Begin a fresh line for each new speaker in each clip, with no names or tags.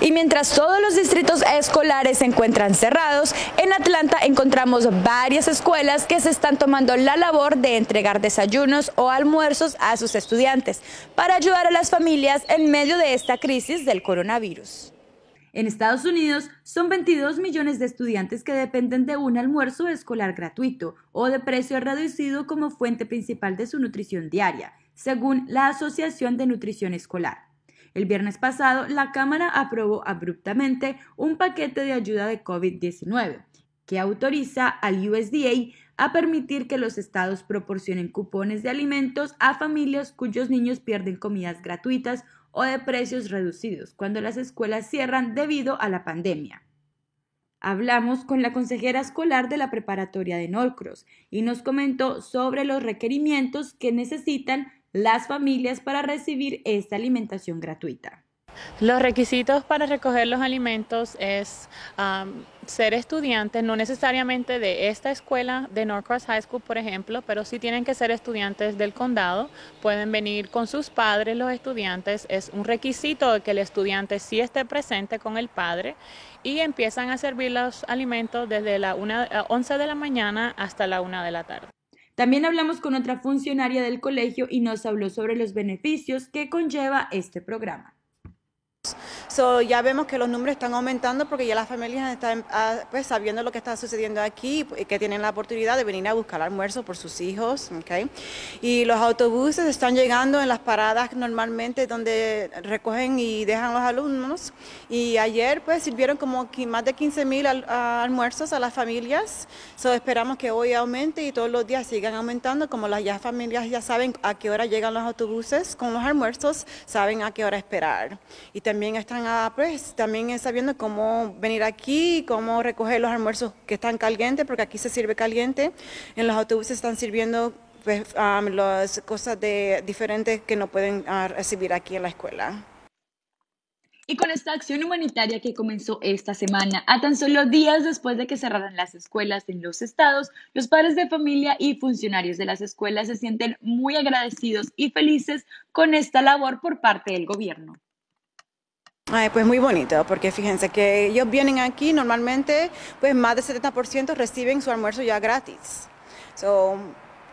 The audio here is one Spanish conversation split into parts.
Y mientras todos los distritos escolares se encuentran cerrados, en Atlanta encontramos varias escuelas que se están tomando la labor de entregar desayunos o almuerzos a sus estudiantes para ayudar a las familias en medio de esta crisis del coronavirus. En Estados Unidos son 22 millones de estudiantes que dependen de un almuerzo escolar gratuito o de precio reducido como fuente principal de su nutrición diaria, según la Asociación de Nutrición Escolar. El viernes pasado, la Cámara aprobó abruptamente un paquete de ayuda de COVID-19 que autoriza al USDA a permitir que los estados proporcionen cupones de alimentos a familias cuyos niños pierden comidas gratuitas o de precios reducidos cuando las escuelas cierran debido a la pandemia. Hablamos con la consejera escolar de la preparatoria de Norcross y nos comentó sobre los requerimientos que necesitan las familias para recibir esta alimentación gratuita.
Los requisitos para recoger los alimentos es ser estudiantes, no necesariamente de esta escuela de Norcross High School, por ejemplo, pero sí tienen que ser estudiantes del condado. Pueden venir con sus padres los estudiantes. Es un requisito que el estudiante sí esté presente con el padre y empiezan a servir los alimentos desde la 11 de la mañana hasta la 1 de la tarde.
También hablamos con otra funcionaria del colegio y nos habló sobre los beneficios que conlleva este programa.
So, ya vemos que los números están aumentando porque ya las familias están ah, pues, sabiendo lo que está sucediendo aquí y que tienen la oportunidad de venir a buscar almuerzo por sus hijos. Okay? Y los autobuses están llegando en las paradas normalmente donde recogen y dejan los alumnos. Y ayer pues sirvieron como más de 15 mil almuerzos a las familias. So, esperamos que hoy aumente y todos los días sigan aumentando como las ya familias ya saben a qué hora llegan los autobuses con los almuerzos, saben a qué hora esperar. Y también están pues también sabiendo cómo venir aquí, cómo recoger los almuerzos que están calientes, porque aquí se sirve caliente. En los autobuses están sirviendo pues, las cosas de, diferentes que no pueden ah, recibir aquí en la escuela.
Y con esta acción humanitaria que comenzó esta semana, a tan solo días después de que cerraran las escuelas en los estados, los padres de familia y funcionarios de las escuelas se sienten muy agradecidos y felices con esta labor por parte del gobierno
pues muy bonito, porque fíjense que ellos vienen aquí, normalmente pues más del 70% reciben su almuerzo ya gratis. So,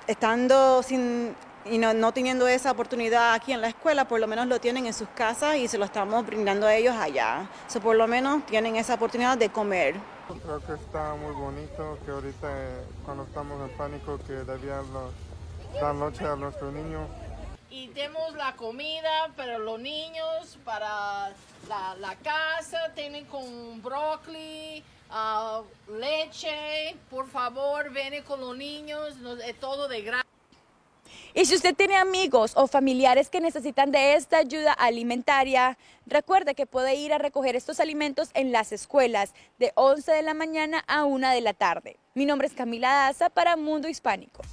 estando sin y no, teniendo esa oportunidad aquí en la escuela, por lo menos lo tienen en sus casas y se lo estamos brindando a ellos allá. So, por lo menos tienen esa oportunidad de comer.
Creo que está muy bonito que ahorita cuando estamos en pánico que debían dar noche a nuestros niños
y tenemos la comida para los niños, para la, casa, tienen con brócoli, ah, leche, por favor, ven con los niños, es todo de gratis.
Y si usted tiene amigos o familiares que necesitan de esta ayuda alimentaria, recuerde que puede ir a recoger estos alimentos en las escuelas de 11 de la mañana a 1 de la tarde. Mi nombre es Camila Daza para Mundo Hispánico.